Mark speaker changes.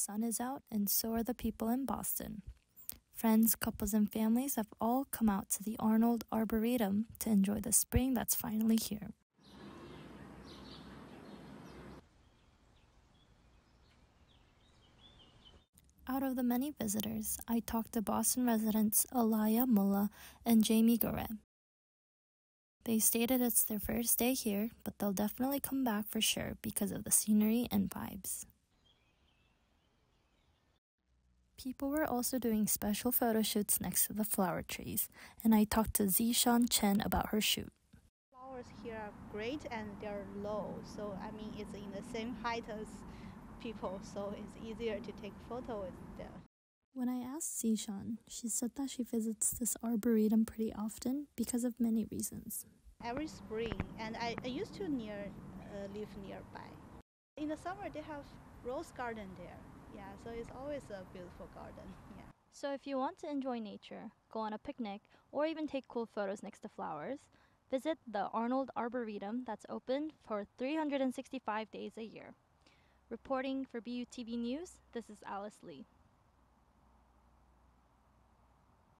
Speaker 1: Sun is out, and so are the people in Boston. Friends, couples, and families have all come out to the Arnold Arboretum to enjoy the spring that's finally here. Out of the many visitors, I talked to Boston residents Alaya Mullah and Jamie Garrett. They stated it's their first day here, but they'll definitely come back for sure because of the scenery and vibes. People were also doing special photo shoots next to the flower trees, and I talked to Zishan Chen about her shoot.
Speaker 2: Flowers here are great and they're low, so I mean it's in the same height as people, so it's easier to take photo with them.
Speaker 1: When I asked Zishan, she said that she visits this arboretum pretty often because of many reasons.
Speaker 2: Every spring, and I, I used to near uh, live nearby. In the summer, they have rose garden there yeah, so it's always a beautiful garden. Yeah.
Speaker 1: So if you want to enjoy nature, go on a picnic, or even take cool photos next to flowers, visit the Arnold Arboretum that's open for 365 days a year. Reporting for BUTV News, this is Alice Lee.